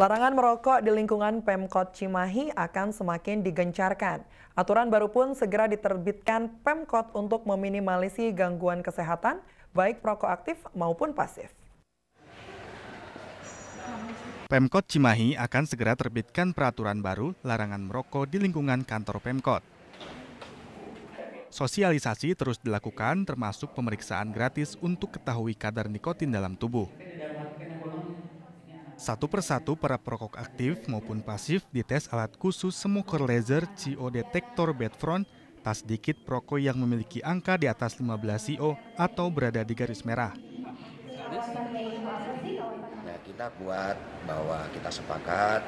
Larangan merokok di lingkungan Pemkot Cimahi akan semakin digencarkan. Aturan baru pun segera diterbitkan Pemkot untuk meminimalisi gangguan kesehatan, baik perokok aktif maupun pasif. Pemkot Cimahi akan segera terbitkan peraturan baru larangan merokok di lingkungan kantor Pemkot. Sosialisasi terus dilakukan termasuk pemeriksaan gratis untuk ketahui kadar nikotin dalam tubuh. Satu persatu para perokok aktif maupun pasif dites alat khusus smoker laser CO detektor bedfront tak sedikit perokok yang memiliki angka di atas 15 CO atau berada di garis merah. Nah, kita buat bahwa kita sepakat,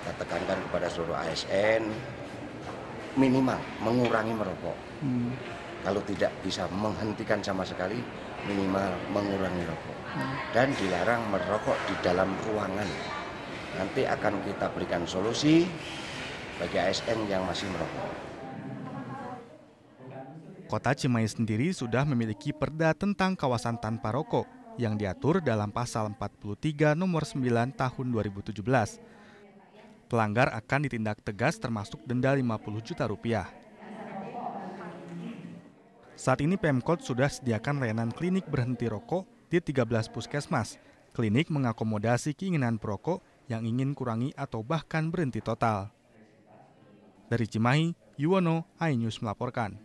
kita tekankan kepada seluruh ASN minimal mengurangi merokok. Hmm. Kalau tidak bisa menghentikan sama sekali, minimal mengurangi rokok dan dilarang merokok di dalam ruangan. Nanti akan kita berikan solusi bagi ASN yang masih merokok. Kota Cimahi sendiri sudah memiliki perda tentang kawasan tanpa rokok yang diatur dalam pasal 43 nomor 9 tahun 2017. Pelanggar akan ditindak tegas termasuk denda 50 juta rupiah. Saat ini Pemkot sudah sediakan layanan klinik berhenti rokok di 13 puskesmas. Klinik mengakomodasi keinginan perokok yang ingin kurangi atau bahkan berhenti total. Dari Cimahi, Yuwono, iNews melaporkan.